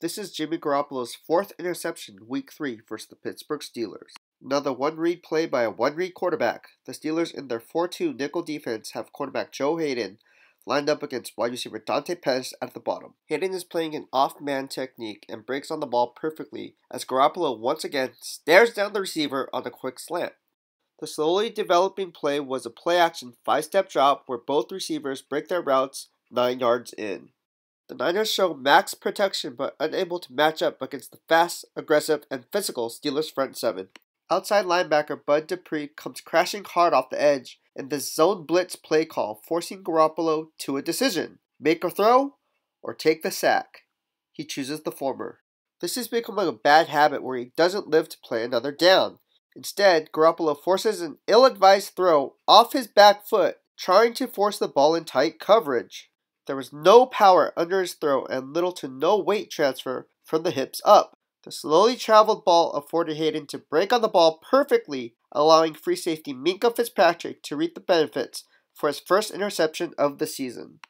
This is Jimmy Garoppolo's fourth interception week three versus the Pittsburgh Steelers. Another one read play by a one read quarterback. The Steelers in their 4 2 nickel defense have cornerback Joe Haden lined up against wide receiver Dante Pettis at the bottom. Haden is playing an off man technique and breaks on the ball perfectly as Garoppolo once again stares down the receiver on a quick slant. The slowly developing play was a play action five step drop where both receivers break their routes 9 yards in. The Niners show max protection but unable to match up against the fast, aggressive, and physical Steelers front seven. Outside linebacker Bud Dupree comes crashing hard off the edge in the zone blitz play call, forcing Garoppolo to a decision make a throw or take the sack. He chooses the former. This is becoming a bad habit where he doesn't live to play another down. Instead, Garoppolo forces an ill advised throw off his back foot, trying to force the ball in tight coverage. There was no power under his throw and little to no weight transfer from the hips up. The slowly traveled ball afforded Haden to break on the ball perfectly, allowing free safety Minkah Fitzpatrick to reap the benefits for his first interception of the season.